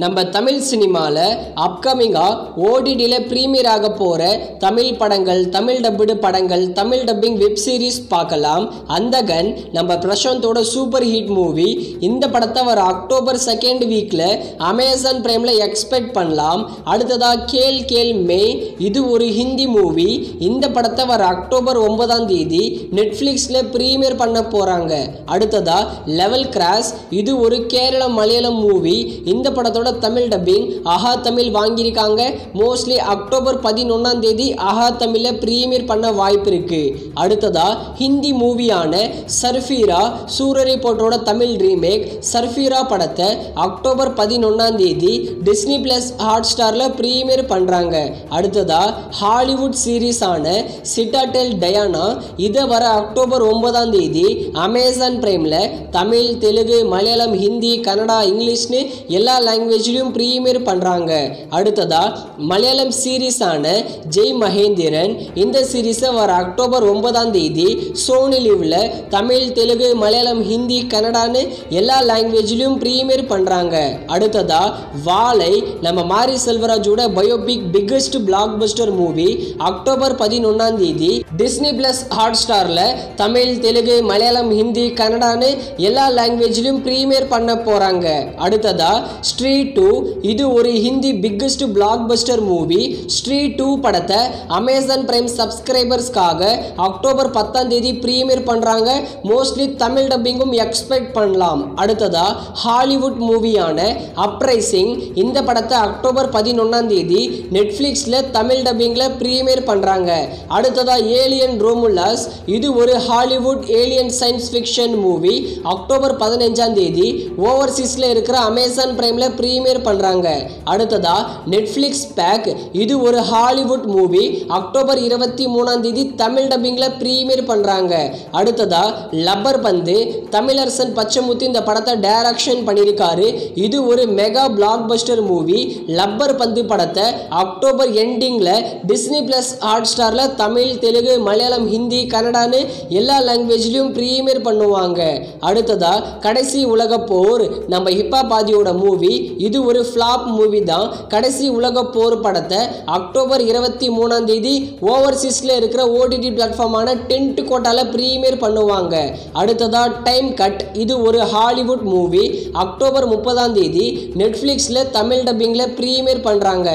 நம்ம தமிழ் சினிமாவில் அப்கமிங்காக ஓடிடியில் ப்ரீமியர் ஆக போகிற தமிழ் படங்கள் தமிழ் டப்புடு படங்கள் தமிழ் டப்பிங் வெப் சீரிஸ் பார்க்கலாம். அந்த கன் நம்ம பிரசாந்தோட சூப்பர் ஹிட் மூவி இந்த படத்தை வர அக்டோபர் செகண்ட் வீக்கில் அமேசான் பிரைமில் எக்ஸ்பெக்ட் பண்ணலாம். அடுத்ததாக கேல் கேல் மே. இது ஒரு ஹிந்தி மூவி இந்த படத்தை வர அக்டோபர் ஒன்பதாம் தேதி நெட்ஃப்ளிக்ஸில் ப்ரீமியர் பண்ண போகிறாங்க அடுத்ததாக லெவல் கிராஸ் இது ஒரு கேரள மலையாளம் மூவி இந்த படத்தோட தமிழ் டப்பிங் அஹா தமிழ் வாங்கியிருக்காங்க. மோஸ்ட்லி அக்டோபர் பதினொன்றாம் தேதி அஹா தமிழில் ப்ரீமியர் பண்ண வாய்ப்பு இருக்கு. அடுத்ததா ஹிந்தி மூவியான சர்ஃபீரா சூரரை போட்டோட தமிழ் ரீமேக் சர்ஃபீரா படத்தை அக்டோபர் பதினொன்றாம் தேதி டிஸ்னி பிளஸ் ஹாட் ஸ்டாரில் ப்ரீமியர் பண்ணுறாங்க அடுத்ததா ஹாலிவுட் சீரீஸான சிட்டாடெல் டயானா இதை வர அக்டோபர் ஒன்பதாம் தேதி அமேசான் பிரைமில் தமிழ் தெலுங்கு மலையாளம் ஹிந்தி கன்னடா இங்கிலீஷ்னு எல்லா லாங்குவேஜ் லாங்குவேஜ்லையும் ப்ரீமியர் பண்ணுறாங்க அடுத்ததா மலையாளம் சீரீஸான ஜெய் மகேந்திரன். இந்த சீரீஸை வர அக்டோபர் ஒன்பதாம் தேதி சோனி லீவில் தமிழ் தெலுங்கு மலையாளம் ஹிந்தி கன்னடான்னு எல்லா லாங்குவேஜ்லையும் ப்ரீமியர் பண்ணுறாங்க அடுத்ததாக வாழை நம்ம Mari செல்வராஜோட biopic biggest blockbuster movie October பதினொன்றாம் தேதி டிஸ்னி பிளஸ் ஹாட் ஸ்டாரில் தமிழ் தெலுங்கு மலையாளம் ஹிந்தி கன்னடான்னு எல்லா லாங்குவேஜ்லையும் ப்ரீமியர் பண்ண போகிறாங்க அடுத்ததாக ஸ்ட்ரீ டூ இது ஒரு Hindi biggest blockbuster movie Stree two படத்தை அமேசான் பிரைம் சப்ஸ்கிரைபர்ஸ்க்காக அக்டோபர் பத்தாம் தேதி ப்ரீமியர் பண்ணுறாங்க மோஸ்ட்லி தமிழ் டப்பிங்கும் எக்ஸ்பெக்ட் பண்ணலாம். அடுத்ததா ஹாலிவுட் மூவியான அப்ரைசிங் இந்த படத்தை அக்டோபர் பதினொன்றாம் தேதி நெட்ஃப்ளிக்ஸில் தமிழ் டப்பிங்கில் ப்ரீமியர் பண்ணுறாங்க அடுத்ததா ஏலியன் ரோமுல்லாஸ் இது ஒரு Hollywood alien science fiction movie October பதினஞ்சாம் தேதி ஓவர்சீஸில் இருக்கிற அமேசான் பிரைமில் ப்ரீ ப்ரீமியர் பண்ணுறாங்க அடுத்ததா நெட்ஃப்ளிக்ஸ் பேக் இது ஒரு ஹாலிவுட் மூவி அக்டோபர் இருபத்தி மூணாம் தேதி தமிழ் டப்பிங்கில் ப்ரீமியர் பண்ணுறாங்க அடுத்ததா லப்பர் பந்து. தமிழரசன் பச்சைமுத்து இந்த படத்தை டைரக்ஷன் பண்ணியிருக்காரு. இது ஒரு mega blockbuster movie Lubber Pandhu படத்தை அக்டோபர் எண்டிங்கில் டிஸ்னி ப்ளஸ் ஹாட் ஸ்டாரில் தமிழ் தெலுங்கு மலையாளம் ஹிந்தி கன்னடான்னு எல்லா லாங்குவேஜ்லேயும் ப்ரீமியர் பண்ணுவாங்க. அடுத்ததா கடைசி உலக போர். நம்ம ஹிப்பா பாதியோட மூவி இது ஒரு ஃப்ளாப் மூவி தான். கடைசி உலக போர் படத்தை அக்டோபர் இருபத்தி மூணாம் தேதி ஓவர்சீஸில் இருக்கிற ஓடிடி பிளாட்ஃபார்மான டென்ட் கோட்டாவில் ப்ரீமியர் பண்ணுவாங்க. அடுத்ததாக டைம் கட் இது ஒரு ஹாலிவுட் மூவி அக்டோபர் முப்பதாம் தேதி நெட்ஃப்ளிக்ஸில் தமிழ் டப்பிங்கில் ப்ரீமியர் பண்ணுறாங்க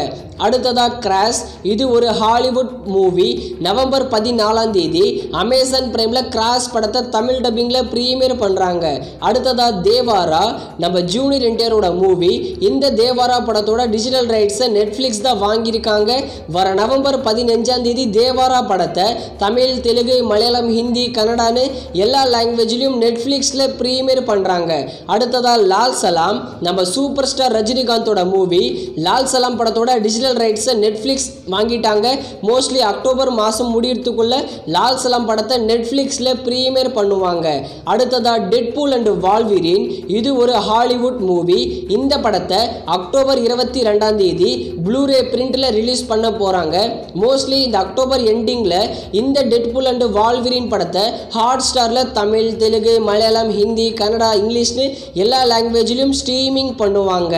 அடுத்ததாக கிராஷ் இது ஒரு ஹாலிவுட் மூவி நவம்பர் பதினாலாம் தேதி அமேசான் பிரைமில் கிராஷ் படத்தை தமிழ் டப்பிங்கில் ப்ரீமியர் பண்ணுறாங்க அடுத்ததாக தேவாரா நம்ம ஜூனியர் என்டிஆரோட மூவி இந்த தேவாரா படத்தோட டிஜிட்டல் ரைட்ஸை நெட்ஃப்ளிக்ஸ் தான் வாங்கியிருக்காங்க. வர நவம்பர் பதினஞ்சாம் தேதி தேவாரா படத்தை தமிழ் தெலுங்கு மலையாளம் ஹிந்தி கன்னடான்னு எல்லா லாங்குவேஜ்லையும் நெட்ஃப்ளிக்ஸில் ப்ரீமியர் பண்ணுறாங்க அடுத்ததாக லால் சலாம் நம்ம சூப்பர் ஸ்டார் ரஜினிகாந்தோட மூவி லால் சலாம் படத்தோட டிஜிட்டல் ரைட்ஸை நெட்ஃப்ளிக்ஸ் வாங்கிட்டாங்க. மோஸ்ட்லி அக்டோபர் மாதம் முடியறதுக்குள்ள லால் சலாம் படத்தை நெட்ஃப்ளிக்ஸில் ப்ரீமியர் பண்ணுவாங்க. அடுத்ததாக டெட்பூல் அண்ட் வால்விரின் இது ஒரு ஹாலிவுட் மூவி இந்த படத்தை அக்டோபர் இருபத்தி ரெண்டாம் தேதி ப்ளூரே பிரிண்டில் ரிலீஸ் பண்ண போகிறாங்க மோஸ்ட்லி இந்த அக்டோபர் எண்டிங்கில் இந்த டெட்புல் அண்ட் வால்விரின் படத்தை ஹாட் ஸ்டாரில் தமிழ் தெலுங்கு மலையாளம் ஹிந்தி கன்னடா இங்கிலீஷ்னு எல்லா லாங்குவேஜ்லேயும் ஸ்ட்ரீமிங் பண்ணுவாங்க.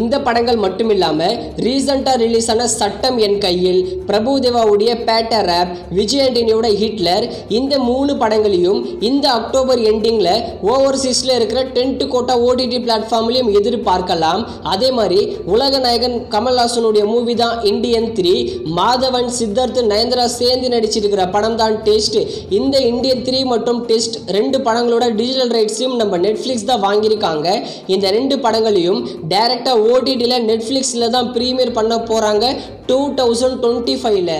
இந்த படங்கள் மட்டும் இல்லாமல் ரீசண்டாக ரிலீஸ் ஆன சட்டம் என் கையில் பிரபுதேவாவுடைய பேட்டர் ரேப் விஜய் ஆண்டனியோட ஹிட்லர் இந்த மூணு படங்களையும் இந்த அக்டோபர் எண்டிங்கில் ஓவர்சீஸில் இருக்கிற டென்ட் கோட்டா ஓடிடி பிளாட்ஃபார்ம்லையும் எதிர்பார்க்கலாம். அதே மாதிரி உலக நாயகன் கமல்ஹாசனுடைய மூவி தான் இண்டியன் த்ரீ மாதவன் சித்தார்த் நயன்தரா சேர்ந்து நடிச்சிருக்கிற படம் தான் டெஸ்ட் இந்த இந்தியன் த்ரீ மற்றும் டெஸ்ட் ரெண்டு படங்களோட டிஜிட்டல் ரைட்ஸையும் நம்ம நெட்ஃப்ளிக்ஸ் தான் வாங்கியிருக்காங்க. இந்த ரெண்டு படங்களையும் டைரெக்டாக ஓடிடியில் நெட்ஃப்ளிக்ஸில் தான் ப்ரீமியர் பண்ண போகிறாங்க டூ தௌசண்ட் டுவெண்ட்டி ஃபைவ்ல